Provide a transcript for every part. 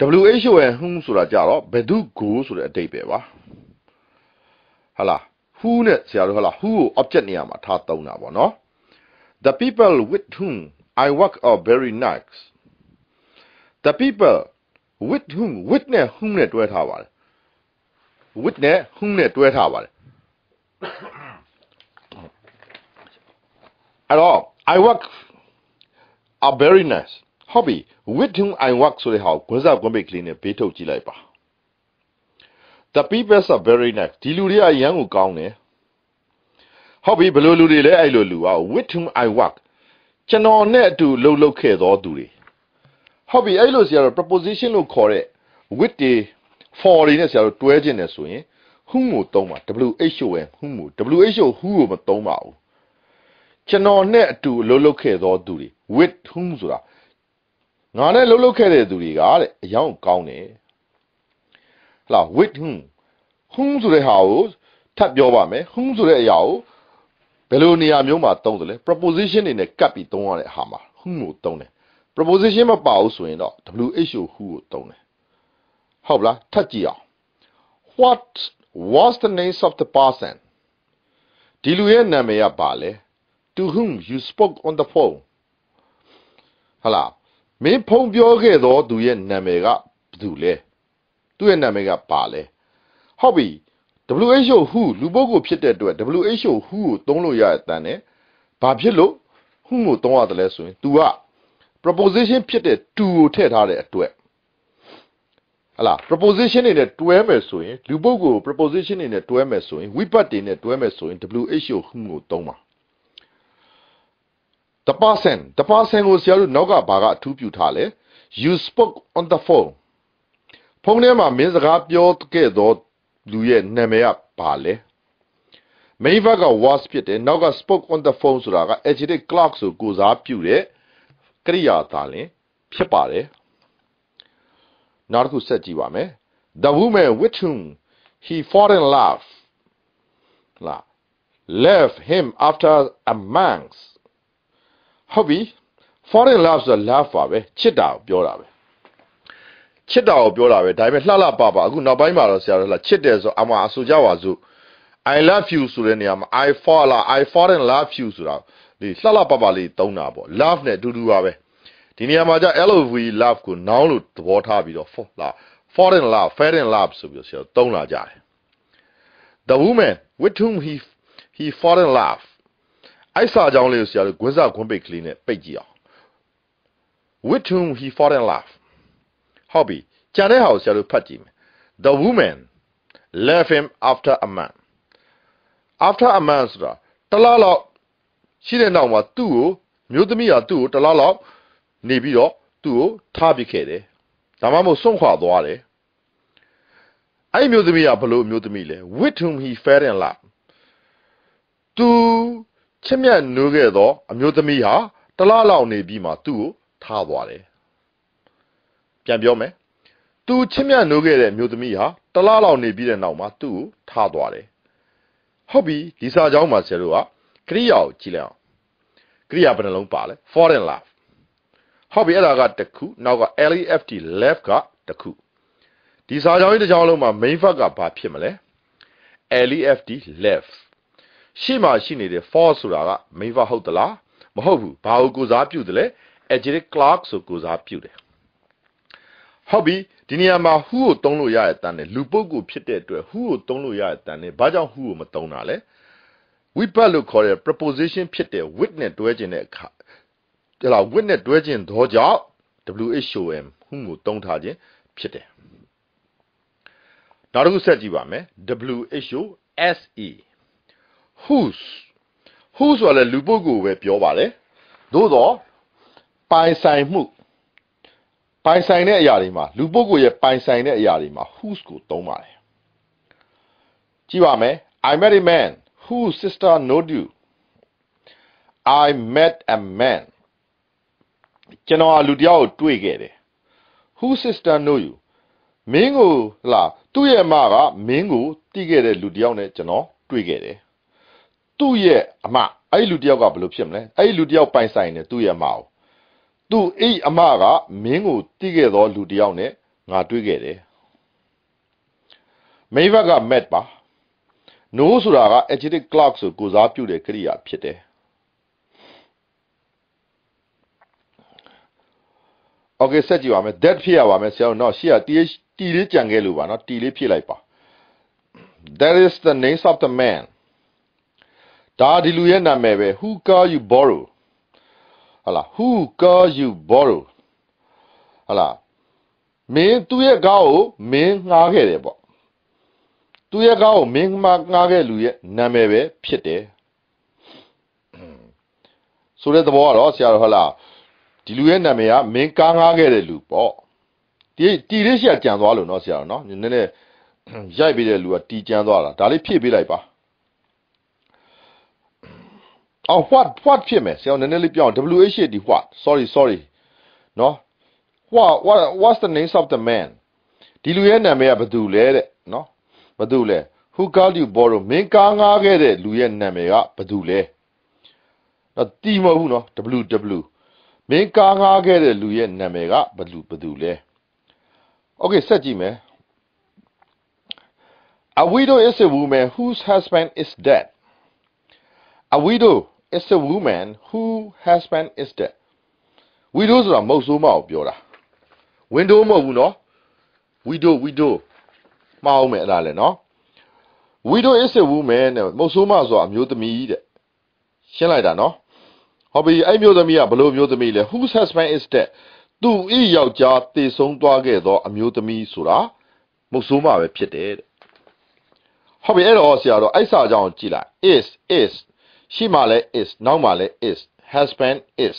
WHO ရဲ့ whom ဆိုတာကြတော့ဘယ်သူကိုဆိုတဲ့အတိတ်ပဲပါဟာလား who နဲ့ဆရာတို့ဟာလား who ကို object နေရာမှာထားသုံးတာပေါ့နော် the people with whom i work are very nice the people with whom with နဲ့ whom နဲ့တွဲထားပါတယ် with နဲ့ whom နဲ့တွဲထားပါတယ်အဲ့တော့ i work are very nice ဟုတ်ပြီ with whom i work ဆိုတဲ့ဟာကိုခွန်းစားကွန်ပိတ်ကလေးနဲ့ဘေးထုတ်ကြည့်လိုက်ပါ the people are very nice ဒီလူတွေကအရန်ကိုကောင်းတယ်ဟုတ်ပြီဘယ်လိုလူတွေလဲအဲ့လိုလူอ่ะ with whom i work ကျွန်တော်နဲ့အတူလှုပ်လှုပ်ခဲ့သောသူတွေဟုတ်ပြီအဲ့လိုဆရာတို့ preposition လို့ခေါ်တဲ့ with တွေ for တွေနဲ့ဆရာတို့တွဲခြင်းတယ်ဆိုရင် whom ကိုသုံးပါ who ပဲ whom ကို who who ကိုမသုံးပါဘူးကျွန်တော်နဲ့အတူလှုပ်လှုပ်ခဲ့သောသူတွေ with whom ဆိုတာ ငါနဲ့လှုပ်လှုပ်ခဲ့တဲ့သူတွေကတဲ့အယောင်ကောင်းတယ်ဟလာ with whom whom ဆိုတဲ့ဟာကိုထပ်ပြောပါမယ် whom ဆိုတဲ့အရာကိုဘယ်လိုနေရာမျိုးမှာသုံးတယ်လဲ preposition တွေနဲ့ကပ်ပြီးသုံးရတဲ့ဟာမှာ whom ကိုသုံးတယ် preposition မပါဘူးဆိုရင်တော့ who who ကိုသုံးတယ်ဟုတ်လားထပ်ကြည့်အောင် what was the name of the person ဒီလူရဲ့နာမည်ကဘာလဲ to whom you spoke on the phone ဟလာ မင်းဖုံးပြောခဲ့သောသူရဲ့နာမည်ကဘယ်သူလဲသူ့ရဲ့နာမည်ကဘာလဲဟုတ်ပြီ WHO who လူပုဂ္ဂိုလ်ဖြစ်တဲ့အတွက် WHO who ကိုသုံးလို့ရတဲ့အတန်းနဲ့ဘာဖြစ်လို့ who ကိုသုံးရတယ်လဲဆိုရင် तू က preposition ဖြစ်တဲ့ to ကိုထည့်ထားတဲ့အတွက်ဟလာ preposition တွေနဲ့တွဲမယ်ဆိုရင်လူပုဂ္ဂိုလ် preposition တွေနဲ့တွဲမယ်ဆိုရင်ဝိပတ်တွေနဲ့တွဲမယ်ဆိုရင် WHO who ကိုသုံးပါ the person the person ကိုဆရာတို့နောက်ကဘာကအထူးပြုထားလဲ you spoke on the phone ဖုန်းထဲမှာမင်းစကားပြောခဲ့သောလူရဲ့နာမည်ကဘာလဲ main verb က was ဖြစ်တယ်နောက်က spoke on the phone ဆိုတာက adjective clock ဆိုကိုစားပြုတဲ့ကရိယာသားလင်ဖြစ်ပါတယ်နောက်တစ်ခုဆက်ကြည့်ပါမယ် the woman with whom he fought in love လာ left him after a month ဟုတ်ပြီ fall in love ဆိုတာ love ပါပဲချစ်တာကိုပြောတာပဲချစ်တာကိုပြောတာပဲဒါပေမဲ့လှလှပပအခုနောက်ပိုင်းမှာတော့ဆရာတို့လှချစ်တယ်ဆိုအမှအဆိုကြပါစို့ I love you ဆိုတဲ့နေရာမှာ I fall I fall in love you ဆိုတာဒီလှလှပပလေးသုံးတာပေါ့ love နဲ့အတူတူပါပဲဒီနေရာမှာကျ love love ကို noun လို့သဘောထားပြီးတော့ fall လာ fall in love fell in love ဆိုပြီးတော့ဆရာသုံးလာကြတယ် the woman with whom he he fall in love အဲ့စာကြောင်းလေးကိုဆရာတို့ဂွန်းစဂွန်းပိတ်ကလေးနဲ့ပိတ်ကြည့်အောင် with whom he fall in love ဟုတ်ပြီကြံတဲ့ဟာကိုဆရာတို့ဖတ်ကြည့်မယ် the woman left him after a month after a month ဆိုတာတလားလောက်ရှိတဲ့နောက်မှာသူ့ကိုမျိုးသမီးကသူ့ကိုတလားလောက်နေပြီးတော့သူ့ကိုထားပစ်ခဲ့တယ်ဒါမှမဟုတ်စွန့်ခွာသွားတယ်အဲ့မျိုးသမီးကဘလို့မျိုးသမီးလဲ with whom he fell in love သူ ချစ်မြတ်နိုးခဲ့သော အမျိုးသမီးဟာတလားလောက်နေပြီးမှသူ့ကိုထားသွားတယ်ပြန်ပြောမယ်သူချစ်မြတ်နိုးခဲ့တဲ့အမျိုးသမီးဟာတလားလောက်နေပြီးတဲ့နောက်မှာသူ့ကိုထားသွားတယ်ဟုတ်ပြီဒီစာကြောင်းမှာဆရာတို့ကကရိယာကိုကြည့်လိုက်အောင်ကရိယာဘယ်နှလုံးပါလဲ foreign love ဟုတ်ပြီအဲ့ဒါကတစ်ခုနောက်က left left ကတစ်ခုဒီစာကြောင်းကြီးတစ်ကြောင်းလုံးမှာ main verb ကဘာဖြစ်မလဲ left left ရှေ့မှာရှိနေတဲ့ for ဆိုတာက main verb ဟုတ်သလားမဟုတ်ဘူးဘာကိုကိုစားပြုတယ်လဲ adjective clause ဆိုကိုစားပြုတယ်ဟုတ်ပြီဒီနေရာမှာ who ကိုသုံးလို့ရတဲ့တန်းနဲ့လူပုဂ္ဂိုလ်ဖြစ်တဲ့အတွက် who ကိုသုံးလို့ရတဲ့တန်းနဲ့ဘာကြောင့် who ကိုမသုံးတာလဲ without လို့ခေါ်တဲ့ preposition ဖြစ်တဲ့ with နဲ့တွဲခြင်းတဲ့အခါဒီလား with နဲ့တွဲခြင်းတော့ကြောင့် whom whom ကိုသုံးထားခြင်းဖြစ်တယ်နောက်တစ်ခုဆက်ကြည့်ပါမယ် whose whose whose ဆိုလည်းလူပုဂ္ဂိုလ်ပဲပြောပါတယ်သို့တော့ပိုင်ဆိုင်မှုပိုင်ဆိုင်တဲ့အရာတွေမှာလူပုဂ္ဂိုလ်ရဲ့ပိုင်ဆိုင်တဲ့အရာတွေမှာ whose ကိုသုံးပါတယ်ကြည့်ပါမယ် I met a man whose sister knowed you I met a man ကျွန်တော်လူတယောက်ကိုတွေ့ခဲ့တယ် whose sister know you မင်းကိုလာသူ့ရဲ့အမကမင်းကိုတီးခဲ့တဲ့လူတယောက်နဲ့ကျွန်တော်တွေ့ခဲ့တယ် သူ့ရဲ့အမအဲ့ဒီလူတယောက်ကဘယ်လိုဖြစ်မလဲအဲ့ဒီလူတယောက်ပိုင်ဆိုင်တယ်သူ့ရဲ့အမကိုသူ့အိအမကမင်းကိုတီးခဲ့သောလူတယောက်နဲ့ငါတွေးခဲ့တယ် main verb က met ပါ no ဆိုတာက adjective clause ဆိုကိုစားပြုတဲ့ကရိယာဖြစ်တယ် okay ဆက်ကြည့်ပါမယ် that ဖြစ်ရပါမယ်ဆရာတို့နော်ရှေ့ကတီတီလေးကြံခဲ့လို့ပါနော်တီလေးဖြစ်လိုက်ပါ that is the name of the man ဒါဒီလူရဲ့နာမည်ပဲ who call you borrow ဟလာ who call you borrow ဟလာမင်းသူ့ရဲ့ကားကိုမင်းငှားခဲ့တယ်ပေါ့သူ့ရဲ့ကားကိုမင်းမငှားခဲ့လူရဲ့နာမည်ပဲဖြစ်တယ်ဆိုတဲ့သဘောကတော့ဆရာတော်ဟလာဒီလူရဲ့နာမည်ကမင်းကားငှားခဲ့တဲ့လူပေါ့ဒီတီလေးရှိကြံသွားလို့เนาะဆရာတော်เนาะနည်းနည်းရိုက်ပြီးတဲ့လူကတီကြံသွားတာဒါလေးဖြည့်ပေးလိုက်ပါ အော် what what ဖြစ်မယ်ဆရာနည်းနည်းလေးပြောင်း WH ဒီ what sorry sorry နော် what what what's the name of the man ဒီလူရဲ့နာမည်ကဘယ်သူလဲတဲ့နော်ဘယ်သူလဲ who called you borrow မင်းကားငားခဲ့တဲ့လူရဲ့နာမည်ကဘယ်သူလဲနော်တီမဟုတ်ဘူးနော် WW မင်းကားငားခဲ့တဲ့လူရဲ့နာမည်ကဘယ်သူဘယ်သူလဲ okay ဆက်ကြည့်မယ် A widow is a woman whose husband is dead. A widow is a woman whose husband is dead. widow ဆိုတာမဟုတ်ဆိုးမအောင်ပြောတာ window မဟုတ်ဘူးเนาะ widow widow မှားအောင်မယ်အဲ့ဒါလည်းเนาะ widow is a woman တဲ့မဟုတ်ဆိုးမဆိုတာအမျိုးသမီးတဲ့ရှင်းလိုက်တာเนาะဟောပြီအဲ့မျိုးသမီးကဘလို့မျိုးသမီးလဲ whose husband is dead သူ့ဤယောက်ျားတည်ဆုံးသွားခဲ့သောအမျိုးသမီးဆိုတာမဟုတ်ဆိုးမပဲဖြစ်တယ်တဲ့ဟုတ်ပြီအဲ့တော့ဆရာတော်အဲ့စာကြောင့်ကြည့်လိုက် is is ရှေ့မှာလဲ is နောက်မှာလဲ is husband is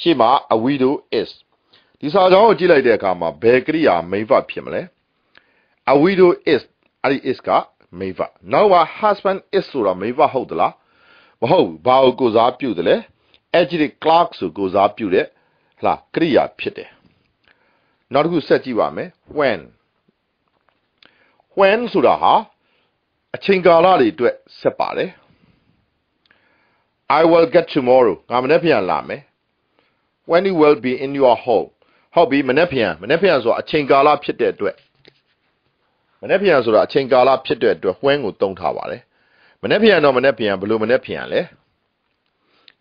ရှေ့မှာ a widow is ဒီစာကြောင်းကိုကြည့်လိုက်တဲ့အခါမှာဘယ်ကရိယာ main verb ဖြစ်မလဲ a widow is အဲ့ဒီ is က main verb နောက်မှာ husband is ဆိုတာ main verb ဟုတ်သလားမဟုတ်ဘူးဘာကိုကိုစားပြုတယ်လဲ adjective clause ဆိုကိုစားပြုတဲ့ဟလားကရိယာဖြစ်တယ်နောက်တစ်ခုဆက်ကြည့်ပါမယ် when when ဆိုတာဟာအချိန်ကာလတွေအတွက်ဆက်ပါတယ် I will get tomorrow ငါမနေ့ပြန်လာမယ် when you will be in your home ဟုတ်ပြီမနေ့ပြန်မနေ့ပြန်ဆိုတာအချိန်ကာလဖြစ်တဲ့အတွက်မနေ့ပြန်ဆိုတာအချိန်ကာလဖြစ်တဲ့အတွက် when ကိုသုံးထားပါတယ်မနေ့ပြန်တော့မနေ့ပြန်ဘယ်လိုမနေ့ပြန်လဲ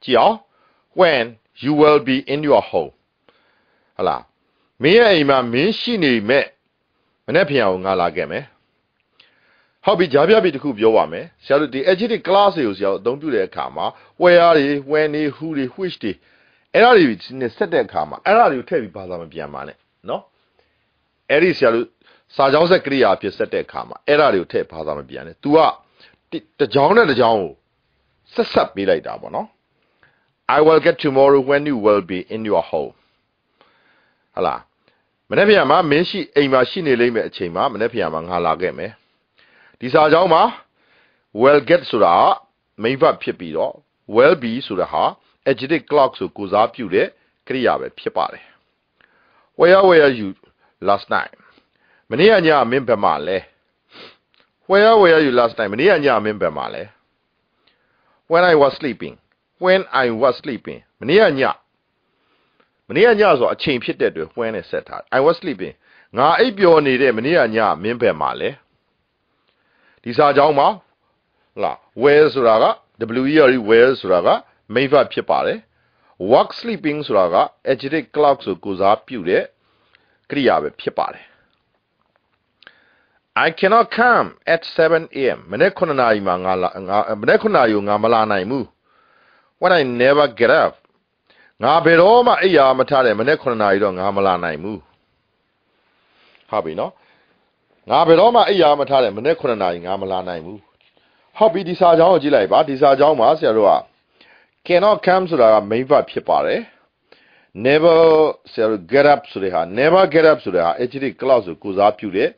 ကြည့်အောင် when you will be in your home ဟလာမင်းရဲ့အိမ်မှာမင်းရှိနေမဲ့မနေ့ပြန်ကိုငါလာခဲ့မယ် ဟုတ်ပြီကြားပြပြီတခုပြောပါမယ်ဆရာတို့ဒီ adjective class တွေကိုဆရာတို့အသုံးပြုတဲ့အခါမှာ where တွေ when တွေ who တွေ which တွေအဲ့ဒါတွေနဲ့ဆက်တဲ့အခါမှာအဲ့ဒါတွေကိုထည့်ပြီးဘာသာမပြန်ပါနဲ့နော်အဲ့ဒီဆရာတို့စာကြောင်းဆက်ကရိယာအဖြစ်ဆက်တဲ့အခါမှာအဲ့ဒါတွေကိုထည့်ဘာသာမပြန်နဲ့ तू ကတကြောင်းနဲ့တကြောင်းကိုဆက်ဆက်ပေးလိုက်တာပေါ့နော် I will get tomorrow when you will be in your home ဟလာမနေ့ပြန်မှာမင်းရှိအိမ်မှာရှိနေလိမ့်မယ်အချိန်မှာမနေ့ပြန်မှာငါလာခဲ့မယ် ဒီစာကြောင်းမှာ will get ဆိုတာ main verb ဖြစ်ပြီးတော့ will be ဆိုတာဟာ adjective clause ကိုကိုစားပြုတဲ့ကရိယာပဲဖြစ်ပါတယ် where were you last night မနေ့ကညမင်းဘယ်မှာလဲ where were you last night မနေ့ကညမင်းဘယ်မှာလဲ when i was sleeping when i was sleeping မနေ့ကညမနေ့ကညဆိုအချိန်ဖြစ်တဲ့အတွက် when နဲ့ဆက်ထား i was sleeping ငါအိပ်ပျော်နေတဲ့မနေ့ကညမင်းဘယ်မှာလဲ ဒီစာကြောင်းမှာလာ where ဆိုတာက WER where ဆိုတာက main verb ဖြစ်ပါတယ် work sleeping ဆိုတာက adjective clause ကိုကိုစားပြုတဲ့ကရိယာပဲဖြစ်ပါတယ် I cannot come at 7 am မနေ့9နာရီမှာငါလာငါမနေ့9နာရီကိုငါမလာနိုင်ဘူး when I never get up ငါဘယ်တော့မှအိယာမထားတယ်မနေ့9နာရီတော့ငါမလာနိုင်ဘူးဟုတ်ပြီနော် ငါဘယ်တော့မှအိယာမထားတယ်မနေ့9နာရီငါမလာနိုင်ဘူးဟုတ်ပြီဒီစာကြောင်းကိုကြည့်လိုက်ပါဒီစာကြောင်းမှာဆရာတို့က cannot come ဆိုတာက main verb ဖြစ်ပါတယ် never ဆရာတို့ get up ဆိုတဲ့ဟာ never get up ဆိုတဲ့ဟာ adjective clause ကိုကိုစားပြုတဲ့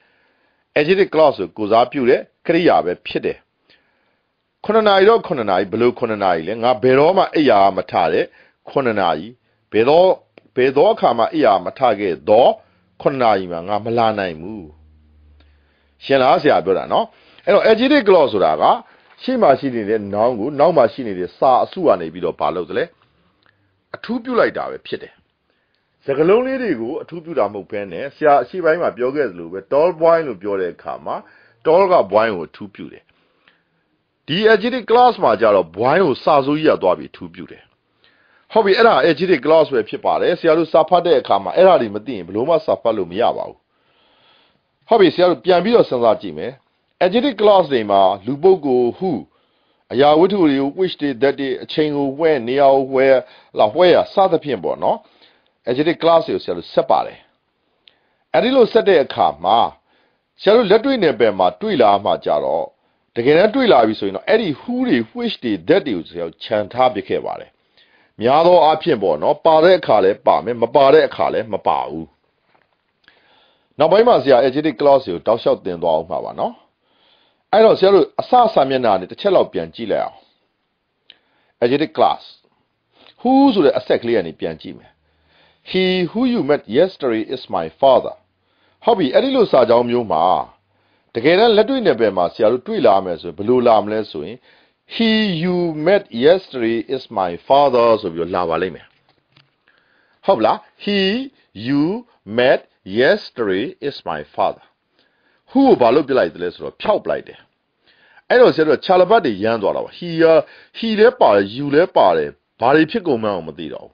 adjective clause ကိုကိုစားပြုတဲ့ကရိယာပဲဖြစ်တယ်ခုနှစ်နာရီတော့ခုနှစ်နာရီဘယ်လိုခုနှစ်နာရီလဲငါဘယ်တော့မှအိယာမထတဲ့ခုနှစ်နာရီဘယ်တော့ဘယ်တော့အခါမှအိယာမထခဲ့တော့ခုနှစ်နာရီမှာငါမလာနိုင်ဘူး ရှင်းလားဆရာပြောတာနော်အဲ့တော့ adjective clause ဆိုတာကရှေ့မှာရှိနေတဲ့ noun ကိုနောက်မှာရှိနေတဲ့စာအစုကနေပြီးတော့ဘာလုပ်သလဲအထူးပြုလိုက်တာပဲဖြစ်တယ်စကလုံးလေးတွေကိုအထူးပြုတာမဟုတ်ဘဲနဲ့ဆရာအရှိပိုင်းမှာပြောခဲ့သလိုပဲ tall boy လို့ပြောတဲ့အခါမှာ tall က boy ကိုအထူးပြုတယ်ဒီ adjective class မှာကြတော့ boy ကိုစာစိုးကြီးရသွားပြီးအထူးပြုတယ်ဟုတ်ပြီအဲ့ဒါ adjective class ပဲဖြစ်ပါတယ်ဆရာတို့စာဖတ်တဲ့အခါမှာအဲ့ဒါတွေမသိရင်ဘယ်လို့မှစာဖတ်လို့မရပါဘူး ဟုတ်ပြီဆရာတို့ပြန်ပြီးတော့စဉ်းစားကြည့်မယ် adjective class တွေမှာလူပုဂ္ဂိုလ် who အရာဝတ္ထုတွေကို which တွေ that တွေအချိန်ကို when နေရာကို where လာ where စသဖြင့်ပေါ့နော် adjective class ကိုဆရာတို့ဆက်ပါတယ်အဲ့ဒီလိုဆက်တဲ့အခါမှာဆရာတို့လက်တွေ့နယ်ပယ်မှာတွေ့လာမှကြတော့တကယ်တမ်းတွေ့လာပြီဆိုရင်တော့အဲ့ဒီ who တွေ which တွေ that တွေကိုဆရာတို့ခြံထားပြခဲ့ပါတယ်များသောအားဖြင့်ပေါ့နော်ပါတဲ့အခါလဲပါမယ်မပါတဲ့အခါလဲမပါဘူး နောက်ပိုင်းမှာဆရာ adjective clause ကိုတောက်လျှောက်သင်သွားအောင်ပါပါနော်အဲ့တော့ဆရာတို့အစအစမျက်နှာနဲ့တစ်ချက်လောက်ပြန်ကြည့်လိုက်အောင် adjective class who ဆိုတဲ့အဆက်ကလေးကနေပြန်ကြည့်မယ် he who you met yesterday is my father ဟုတ်ပြီအဲ့ဒီလိုစာကြောင်းမျိုးမှာတကယ်တမ်းလက်တွေ့နယ်ပယ်မှာဆရာတို့တွေ့လာမယ်ဆိုဘယ်လိုလာမလဲဆိုရင် he you met yesterday is my father ဆိုပြီးလာပါလိမ့်မယ်ဟုတ်လား he you met yesterday is my father who ကိုဘာလို့ပြလိုက်တယ်လဲဆိုတော့ဖြောက်ပလိုက်တယ်အဲ့တော့ဆရာတို့ခြာလပတ်တွေရမ်းသွားတာပါ he he လဲပါတယ် you လဲပါတယ်ဘာတွေဖြစ်ကုန်မှန်းမသိတော့ဘူး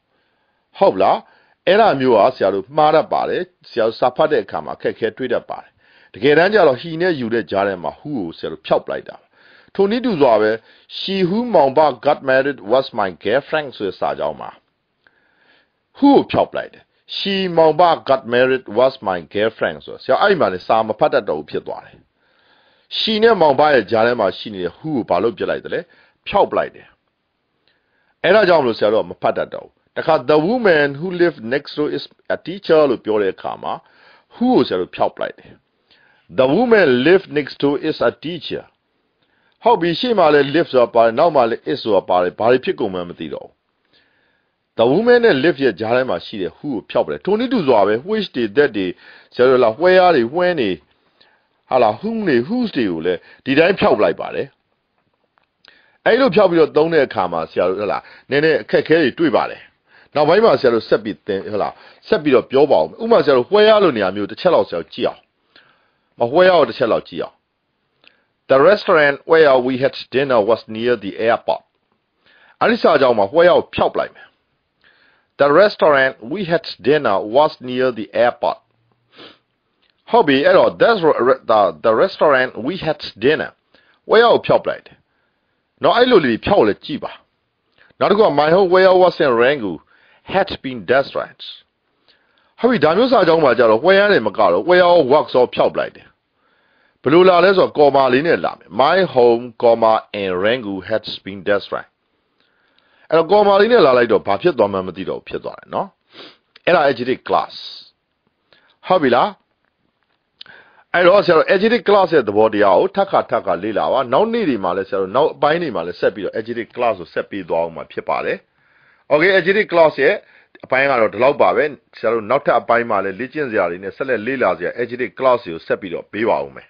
ဟုတ်လားအဲ့ဒါမျိုးကဆရာတို့မှားတတ်ပါတယ်ဆရာတို့စာဖတ်တဲ့အခါမှာအခက်ခဲတွေ့တတ်ပါတယ်တကယ်တမ်းကျတော့ he နဲ့ you တဲ့ကြားထဲမှာ who ကိုဆရာတို့ဖြောက်ပလိုက်တာထိုနည်းတူစွာပဲ she who မောင်ဘ got married was my girlfriend ဆိုတဲ့စာကြောင်းမှာ who ကိုဖြောက်ပလိုက်တယ် she မောင်ဘ got married was my girlfriend ဆိုဆရာအဲ့ဒီမှာနေစာမဖတ်တတ်တော့ဘူးဖြစ်သွားတယ် she နဲ့မောင်ဘရဲ့ကြားထဲမှာရှိနေတဲ့ who ကိုဘာလို့ပြလိုက်တယ်လဲဖြောက်ပလိုက်တယ်အဲ့ဒါကြောင့်မလို့ဆရာတို့ကမဖတ်တတ်တော့ဘူးတခါ the woman who lived next door is a teacher လို့ပြောတဲ့အခါမှာ who ကိုဆရာတို့ဖြောက်ပလိုက်တယ် the woman lived next door is a teacher ဟုတ်ပြီရှေ့မှာလဲ live ဆိုတာပါတယ်နောက်မှာလဲ is ဆိုတာပါတယ်ဘာတွေဖြစ်ကုန်မှန်းမသိတော့ဘူး the woman နဲ့ live ရဲ့ဂျားထဲမှာရှိတဲ့ who ကိုဖျောက်ပတယ်ထိုနည်းတူစွာပဲ which တွေ that တွေဆရာတို့လား where တွေ when တွေဟာလား whom တွေ whose တွေကိုလဲဒီတိုင်းဖျောက်ပလိုက်ပါတယ်အဲ့လိုဖျောက်ပြီးတော့သုံးတဲ့အခါမှာဆရာတို့ဟလာနည်းနည်းအခက်ခဲတွေတွေ့ပါတယ်နောက်ပိုင်းမှာဆရာတို့ဆက်ပြီးသင်ဟလာဆက်ပြီးတော့ပြောပါဦးဥပမာဆရာတို့ where လို့နေရာမျိုးတစ်ချက်လောက်ဆရာတို့ကြည့်အောင်မ where ကိုတစ်ချက်လောက်ကြည့်အောင် The restaurant where we had dinner was near the airport. အဲ့ဒီစာကြောင်းမှာ where ကိုဖျောက်လိုက်မယ် The restaurant we had dinner was near the airport. ဟုတ်ပြီအဲ့တော့ that's the the restaurant we had dinner. where ကိုဖျောက်လိုက်တယ်။နော်အဲ့လိုလေးဖျောက်လဲကြည့်ပါ။နောက်တစ်ခုက my home where was in Rangoon had been destroyed. ဟုတ်ပြီဒါမျိုးစာကြောင်းမှာကြတော့ where နဲ့မကတော့ where work ဆိုဖျောက်လိုက်တယ်ဘယ်လိုလာလဲဆိုတော့ကော်မာလေးနဲ့လာမယ် my home comma in rangu has been destroyed အဲ့တော့ကော်မာလေးနဲ့လာလိုက်တော့ဘာဖြစ်သွားမှန်းမသိတော့ဖြစ်သွားတယ်နော်အဲ့ဒါ adjective class ဟုတ်ပြီလားအဲ့တော့ဆရာတို့ adjective class ရဲ့သဘောတရားကိုထပ်ခါထပ်ခါလေ့လာပါနောက်နေ့တွေမှာလည်းဆရာတို့နောက်အပိုင်းတွေမှာလည်းဆက်ပြီးတော့ adjective class ကိုဆက်ပြီးသွားအောင်မှာဖြစ်ပါတယ် okay adjective class ရဲ့အပိုင်းကတော့ဒီလောက်ပါပဲဆရာတို့နောက်ထပ်အပိုင်းမှာလည်းလေ့ကျင့်စရာတွေနဲ့ဆက်လက်လေ့လာစရာ adjective class ကိုဆက်ပြီးတော့ပေးပါဦးမယ်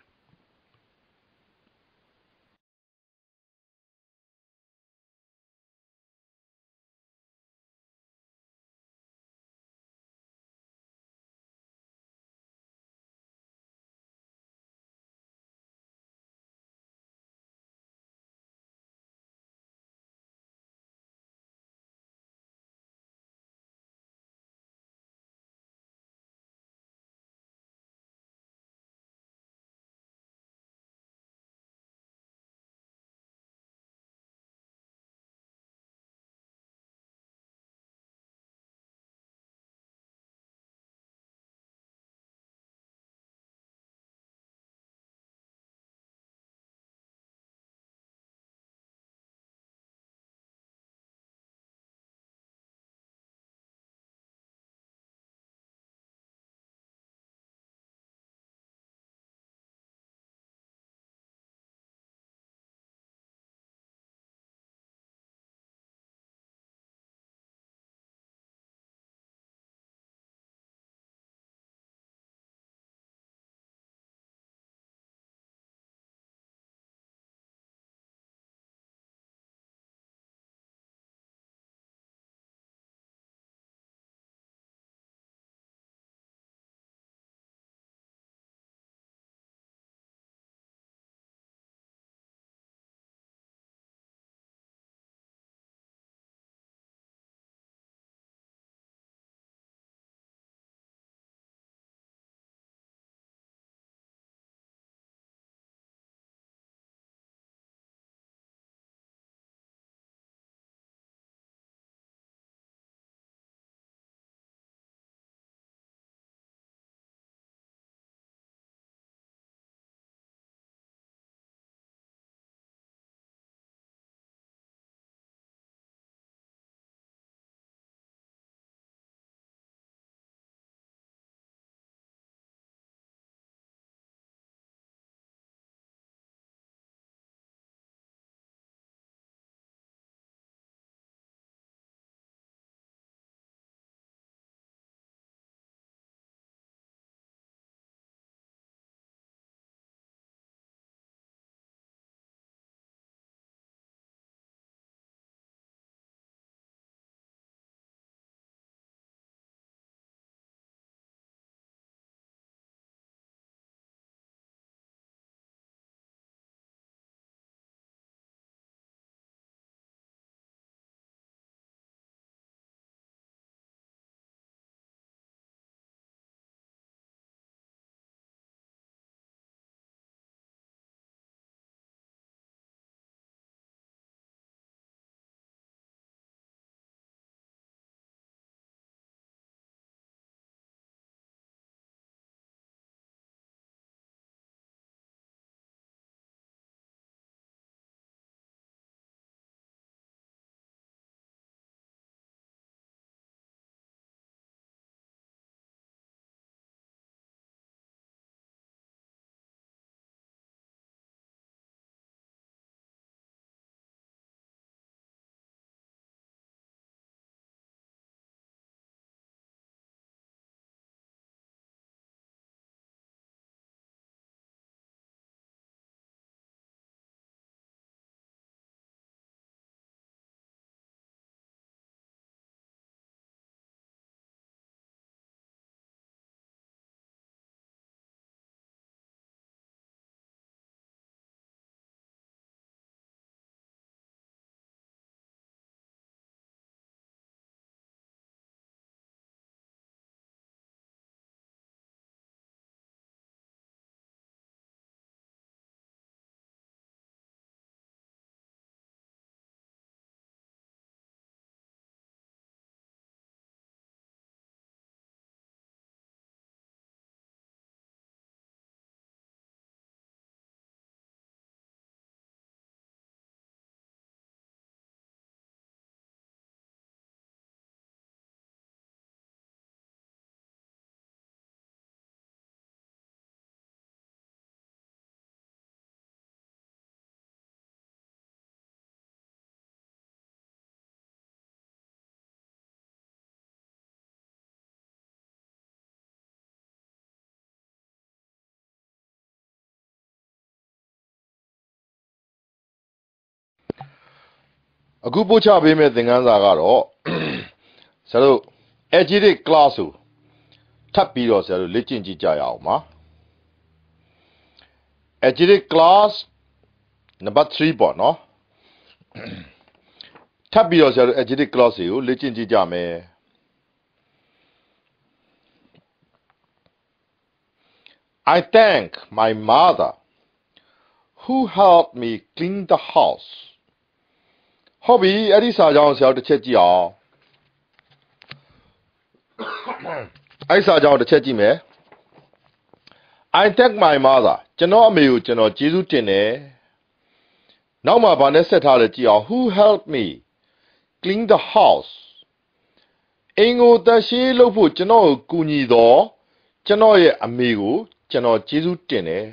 အခုပို့ချပေးမယ့်သင်ခန်းစာကတော့ဆရာတို့ agitic class ကိုထပ်ပြီးတော့ဆရာတို့လေ့ကျင့်ကြည့်ကြရအောင်ပါ agitic class number 3ပေါ့နော်ထပ်ပြီးတော့ဆရာတို့ agitic class ကိုလေ့ကျင့်ကြည့်ကြမယ် I thank my mother who helped me clean the house ဟုတ်ပြီအဲ့ဒီစာကြောင်းဆရာတို့တစ်ချက်ကြည့်အောင်အဲ့ဒီစာကြောင်းတစ်ချက်ကြည့်မယ် I thank my mother ကျွန်တော်အမေကိုကျွန်တော်ကျေးဇူးတင်တယ်နောက်မှဗာနဲ့ဆက်ထားတယ်ကြည့်အောင် who helped me clean the house အင်ကိုတရှိလုပ်ဖို့ကျွန်တော်ကိုကူညီတော့ကျွန်တော်ရဲ့အမေကိုကျွန်တော်ကျေးဇူးတင်တယ်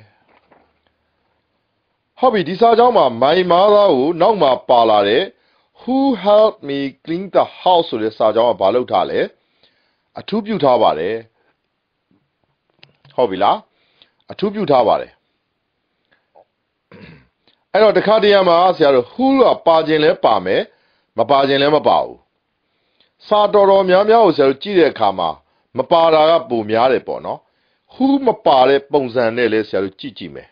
ဟုတ်ပြီဒီစာကြောင်းမှာ my mother ကိုနောက်မှပါလာတဲ့ who helped me clean the house ဆိုတဲ့စာကြောင်းကဘာလုပ်ထားလဲအထူးပြုထားပါတယ်ဟုတ်ပြီလားအထူးပြုထားပါတယ်အဲ့တော့တခါတည်းမှာဆရာတို့ who ကပါခြင်းလဲပါမယ်မပါခြင်းလဲမပါဘူးစာတော်တော်များများကိုဆရာတို့ကြည့်တဲ့အခါမှာမပါတာကပုံများတယ်ပေါ့နော် who မပါတဲ့ပုံစံနဲ့လဲဆရာတို့ကြည့်ကြည့်မယ်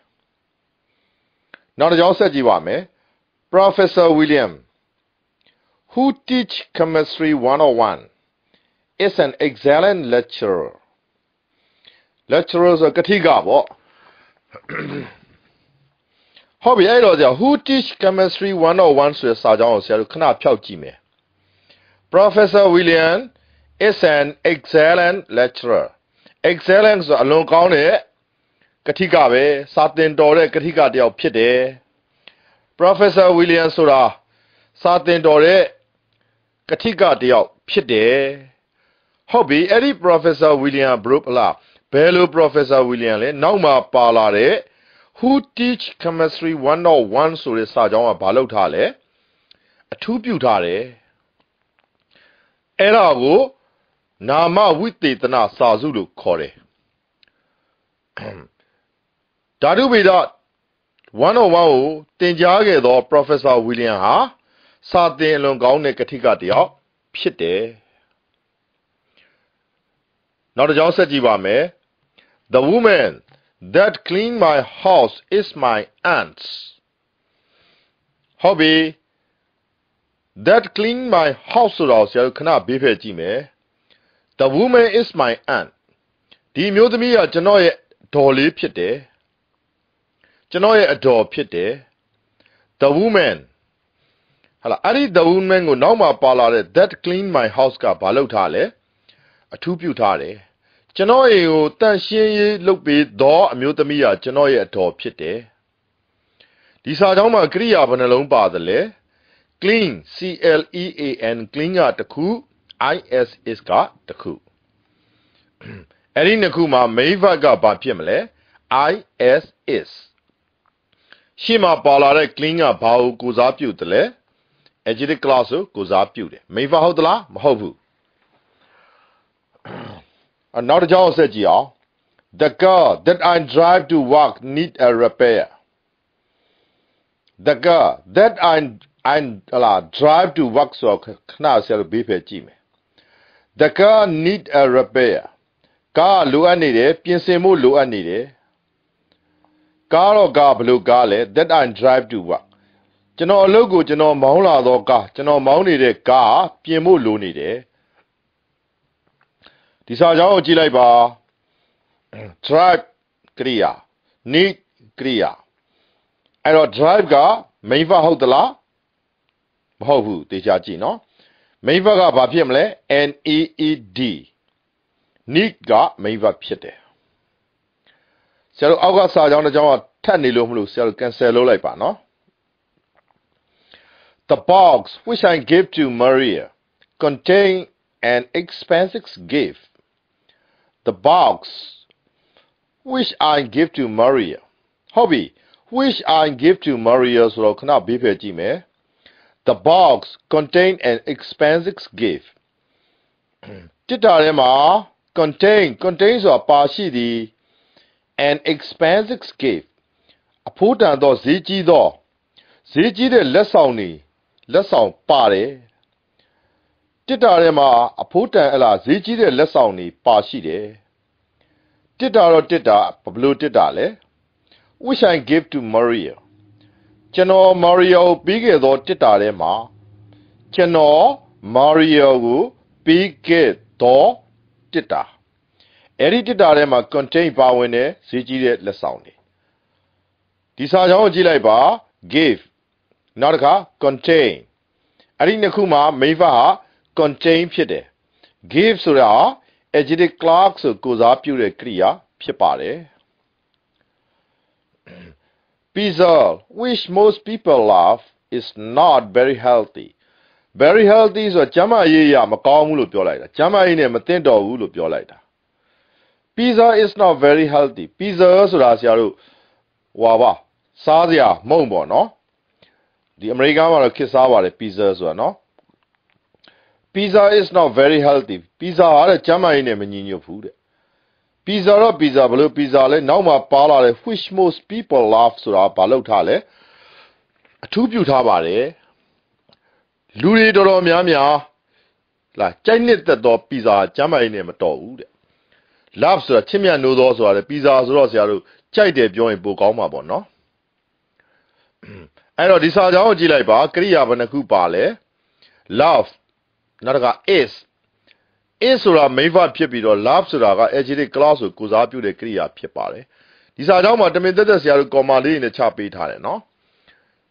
နောက်တစ်ကြောင်းဆက်ကြည့်ပါမယ် Professor William who teach chemistry 101 is an excellent lecturer lecturer ဆိုကတိကပေါ့ဟုတ်ပြီအဲ့တော့ကြာ who teach chemistry 101ဆိုတဲ့စာကြောင်းကိုဆရာတို့ခဏဖြောက်ကြည့်မယ် Professor William is an excellent lecturer excellent ဆိုအလွန်ကောင်းတဲ့ကတိကပဲစာသင်တော်တဲ့ကတိကတယောက်ဖြစ်တယ် Professor William ဆိုတာစာသင်တော်တဲ့ ကတိကတယောက်ဖြစ်တယ်ဟုတ်ပြီအဲ့ဒီ Professor William Brook လားဘယ်လို Professor William လဲနောက်မှပါလာတဲ့ Who teach chemistry 101ဆိုတဲ့စာကြောင်းကဘာလုပ်ထားလဲအထူးပြုထားတယ်အဲ့ဒါကို နာမဝိသေသနာစာစုလို့ခေါ်တယ်ဓာတုဗေဒ101ကိုတင်ကြားခဲ့သော Professor William ဟာ စာသင်အလွန်ကောင်းတဲ့ကတိကတယောက်ဖြစ်တယ်နောက်တစ်ကြောင်းဆက်ကြည့်ပါမယ် The woman that clean my house is my aunt ဟုတ်ပြီ that clean my house ဆိုတော့ဆရာတို့ခဏဘေးဖက်ကြည့်မယ် The woman is my aunt ဒီမျိုးသမီးကကျွန်တော်ရဲ့ဒေါ်လေးဖြစ်တယ်ကျွန်တော်ရဲ့အတော်ဖြစ်တယ် The woman ဟာလာအဲ့ဒီ the woman ကိုနောက်မှပါလာတဲ့ that clean my house ကဘာလုပ်ထားလဲအထူးပြုထားတယ်ကျွန်တော်အိမ်ကိုတန့်ရှင်းရေးလုပ်ပေးသောအမျိုးသမီးဟာကျွန်တော်ရဲ့အတော်ဖြစ်တယ်ဒီစာကြောင်းမှာကရိယာဘယ်နှလုံးပါသလဲ clean c l e a n clean ကတခု i s is ကတခုအဲ့ဒီနှစ်ခုမှာ main verb ကဘာဖြစ်မလဲ i s is ရှေ့မှာပါလာတဲ့ clean ကဘာကိုကိုစားပြုတယ်လဲ adjective clause ကိုကိုစားပြုတယ် main verb ဟုတ်သလားမဟုတ်ဘူးအနောက်တစ်ကြောင်းဆက်ကြည့်အောင် The car that I drive to work need a repair The car that I I လာ drive to work ဆိုခဏဆရာတို့ဘေးဖယ်ကြည့်မယ် The car need a repair ကားလိုအပ်နေတယ်ပြင်ဆင်ဖို့လိုအပ်နေတယ်ကားတော့ကားဘယ်လိုကားလဲ that I drive to work ကျွန်တော်အလုပ်ကိုကျွန်တော်မောင်းလာတော့ကားကျွန်တော်မောင်းနေတဲ့ကားပြင်ဖို့လိုနေတယ်ဒီစာကြောင်းကိုကြည့်လိုက်ပါ drive ကရိယာ need ကရိယာအဲ့တော့ drive က main verb ဟုတ်သလားမဟုတ်ဘူးတေချာကြည့်နော် main verb ကဘာဖြစ်မလဲ n e e d need က main verb ဖြစ်တယ်ဆရာတို့အောက်ကစာကြောင်းတစ်ကြောင်းကထပ်နေလို့မလို့ဆရာတို့ cancel လုပ်လိုက်ပါနော် The box which I gave to Maria contain an expensive gift the box which I give to Maria ဟုတ်ပြီ which I give to Maria ဆိုတော့ခဏဘေးဖယ်ကြည့်မယ် the box contain an expensive gift တစ်တာထဲမှာ contain contain ဆိုတာပါရှိသည် an expensive gift အဖို့တန်သောဈေးကြီးသောဈေးကြီးတဲ့လက်ဆောင်တွေ လက်ဆောင်ပါတယ်တစ်တာထဲမှာအဖိုးတန်အလားဈေးကြီးတဲ့လက်ဆောင်တွေပါရှိတယ်တစ်တာတော့တစ်တာဘယ်လိုတစ်တာလဲ which I give to Maria ကျွန်တော် Maria ကိုပေးခဲ့သောတစ်တာထဲမှာကျွန်တော် Maria ကိုပေးခဲ့သောတစ်တာအဲ့ဒီတစ်တာထဲမှာ contain ပါဝင်တဲ့ဈေးကြီးတဲ့လက်ဆောင်တွေဒီစာကြောင်းကိုကြည့်လိုက်ပါ give နောက်တစ်ခါ contain အဲ့ဒီနှစ်ခုမှာ main verb ဟာ contain ဖြစ်တယ် give ဆိုတာ adjective clause ဆိုကိုစားပြုတဲ့ကရိယာဖြစ်ပါတယ် pizza which most people love is not very healthy very healthy ဆိုတော့ကျန်းမာရေးရမကောင်းဘူးလို့ပြောလိုက်တာကျန်းမာရေးနဲ့မသင့်တော်ဘူးလို့ပြောလိုက်တာ pizza is not very healthy pizza ဆိုတာဆရာတို့ဟွာပါစားစရာမုံပေါ့နော် ဒီအမေရိကန်မှာတော့ခစ်စားပါတယ် pizza ဆိုတာနော် pizza is not very healthy pizza ဟာတဲ့ကျန်းမာရေးနဲ့မညီညွတ်ဘူးတဲ့ pizza တော့ pizza ဘယ်လို pizza လဲနောက်မှာပါလာတယ် which most people love ဆိုတာဘာလို့ထားလဲအထူးပြုထားပါတယ်လူတွေတော်တော်များများလာကြိုက်နှစ်သက်သော pizza ကျမ်းမာရေးနဲ့မတော်ဘူးတဲ့ love ဆိုတာချစ်မြတ်နိုးသောဆိုတာလေ pizza ဆိုတော့ဆရာတို့ကြိုက်တယ်ပြောရင်ပိုကောင်းမှာပေါ့နော် အဲ့တော့ဒီစာကြောင်းကိုကြည့်လိုက်ပါကရိယာဘယ်နှခုပါလဲ love နောက်တစ်ခါ is is ဆိုတာ main verb ဖြစ်ပြီးတော့ love ဆိုတာက adjective clause ကိုကိုစားပြုတဲ့ကရိယာဖြစ်ပါတယ်ဒီစာကြောင်းမှာတမင်သက်သက်ဆရာတို့ comma လေးနဲ့ချပေးထားတယ်နော်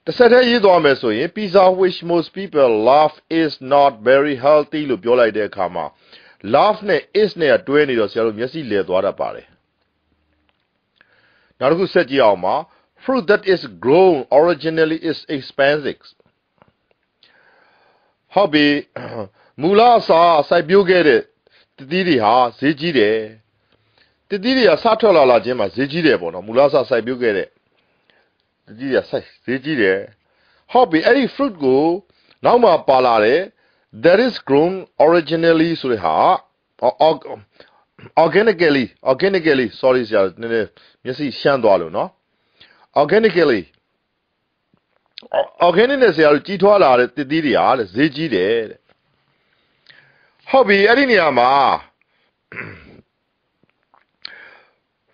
တစ်ဆက်တည်းရေးသွားမယ်ဆိုရင် pizza which most people love is not very healthy လို့ပြောလိုက်တဲ့အခါမှာ love နဲ့ is နဲ့တွဲနေတော့ဆရာတို့မျက်စိလည်သွားတတ်ပါတယ်နောက်တစ်ခုဆက်ကြည့်အောင်ပါ fruit that is grown originally is expensive ဟုတ်ပြီမူလအစာစိုက်ပျိုးခဲ့တဲ့တတိတွေဟာဈေးကြီးတယ်တတိတွေကစထွက်လာလာခြင်းမှာဈေးကြီးတယ်ပေါ့နော်မူလအစာစိုက်ပျိုးခဲ့တဲ့တတိတွေကစိုက်ဈေးကြီးတယ်ဟုတ်ပြီအဲ့ဒီ fruit ကိုနောက်မှပါလာတယ် that is grown originally ဆိုတဲ့ဟာ organically organically sorry ဆရာနည်းနည်းမျက်စိရှမ်းသွားလို့နော် organically organic နဲ့ဆရာတို့ကြီးထွားလာတဲ့တည်တည်တွေဟာတဲ့ဈေးကြီးတယ်တဲ့ဟုတ်ပြီအဲ့ဒီနေရာမှာ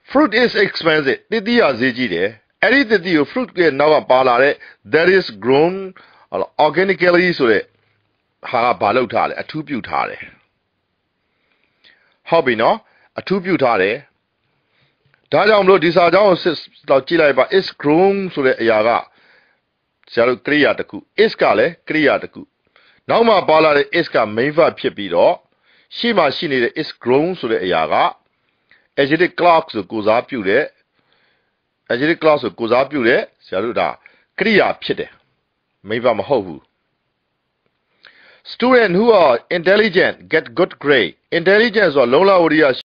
fruit is expensive တည်တည်ဟာဈေးကြီးတယ်အဲ့ဒီတည်တည်ကို fruit ရဲ့နောက်ကပါလာတဲ့ that is grown organically ဆိုတဲ့ဟာကဘာလုပ်ထားလဲအထူးပြုထားတယ်ဟုတ်ပြီနော်အထူးပြုထားတယ် ဒါကြောင့်မလို့ဒီစာကြောင်းကိုစစ်တော့ကြည့်လိုက်ပါ is grown ဆိုတဲ့အရာကဆရာတို့ကရိယာတစ်ခု is ကလည်းကရိယာတစ်ခုနောက်မှပါလာတဲ့ is က main verb ဖြစ်ပြီးတော့ရှေ့မှာရှိနေတဲ့ is grown ဆိုတဲ့အရာက adjective clause ကိုကိုစားပြုတဲ့ adjective clause ကိုကိုစားပြုတဲ့ဆရာတို့ဒါကရိယာဖြစ်တယ် main verb မဟုတ်ဘူး student who are intelligent get good grade intelligent ဆိုတာလုံလဝရိယ